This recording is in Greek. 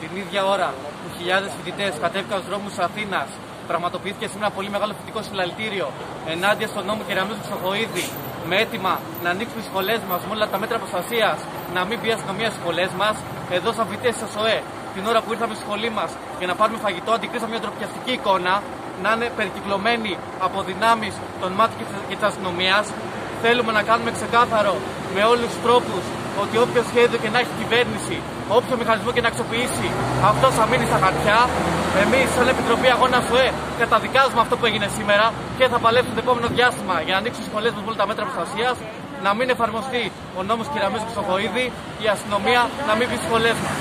την ίδια ώρα που χιλιάδες φοιτητές κατέβηκαν στους δρόμους της Αθήνας, πραγματοποιήθηκε σήμερα πολύ μεγάλο φοιτητικό συλλαλητήριο ενάντια στον νόμο Κεραμίου Χρυσοχοίδη με έτοιμα να ανοίξουν τι σχολές μας με όλα τα μέτρα προστασίας, να μην μπει αστυνομία στις σχολές μας. Εδώ, σαν φοιτητές της ΑΣΟΕ, την ώρα που ήρθαμε στη σχολή μας για να πάρουμε φαγητό, αντικρίσαμε μια ντροπιαστική εικόνα να είναι περικυκλωμένοι από δυνάμεις των ΜΑΤ και της αστυνομίας. Θέλουμε να κάνουμε ξεκάθαρο με όλους τους τρόπους ότι όποιο σχέδιο και να έχει κυβέρνηση, όποιο μηχανισμό και να αξιοποιήσει, αυτός θα μείνει στα χαρτιά. Εμείς, σαν Επιτροπή Αγώνας ΣΟΕ, καταδικάζουμε αυτό που έγινε σήμερα και θα παλέψουμε το επόμενο διάστημα για να ανοίξουν τι σχολές μας με όλα τα μέτρα προστασίας, να μην εφαρμοστεί ο νόμος Κυραμίου Χρυσοκοίδη, η αστυνομία να μην μπει στι σχολές μας.